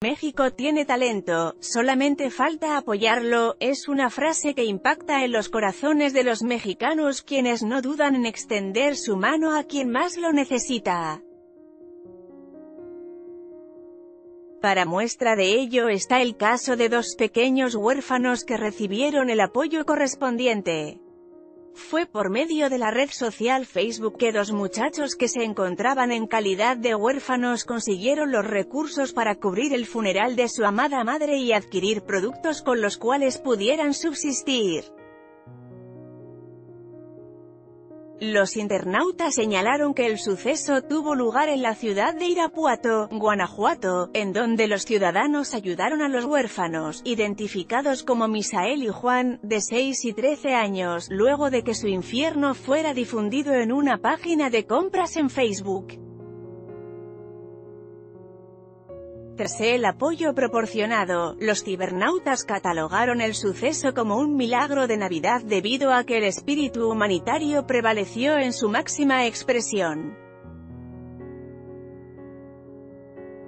México tiene talento, solamente falta apoyarlo, es una frase que impacta en los corazones de los mexicanos quienes no dudan en extender su mano a quien más lo necesita. Para muestra de ello está el caso de dos pequeños huérfanos que recibieron el apoyo correspondiente. Fue por medio de la red social Facebook que dos muchachos que se encontraban en calidad de huérfanos consiguieron los recursos para cubrir el funeral de su amada madre y adquirir productos con los cuales pudieran subsistir. Los internautas señalaron que el suceso tuvo lugar en la ciudad de Irapuato, Guanajuato, en donde los ciudadanos ayudaron a los huérfanos, identificados como Misael y Juan, de 6 y 13 años, luego de que su infierno fuera difundido en una página de compras en Facebook. Tras el apoyo proporcionado, los cibernautas catalogaron el suceso como un milagro de Navidad debido a que el espíritu humanitario prevaleció en su máxima expresión.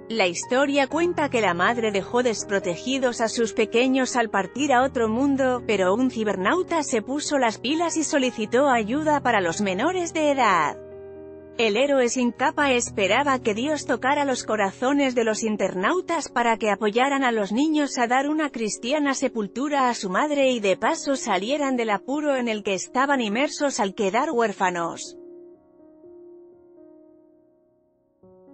La historia cuenta que la madre dejó desprotegidos a sus pequeños al partir a otro mundo, pero un cibernauta se puso las pilas y solicitó ayuda para los menores de edad. El héroe sin capa esperaba que Dios tocara los corazones de los internautas para que apoyaran a los niños a dar una cristiana sepultura a su madre y de paso salieran del apuro en el que estaban inmersos al quedar huérfanos.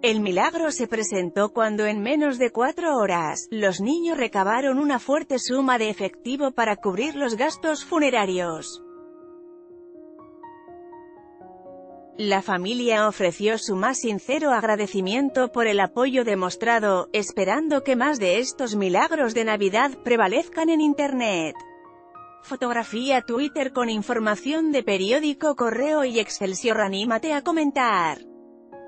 El milagro se presentó cuando en menos de cuatro horas, los niños recabaron una fuerte suma de efectivo para cubrir los gastos funerarios. La familia ofreció su más sincero agradecimiento por el apoyo demostrado, esperando que más de estos milagros de Navidad prevalezcan en Internet. Fotografía Twitter con información de periódico Correo y Excelsior Anímate a comentar.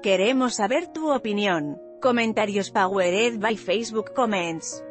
Queremos saber tu opinión. Comentarios Powered by Facebook Comments.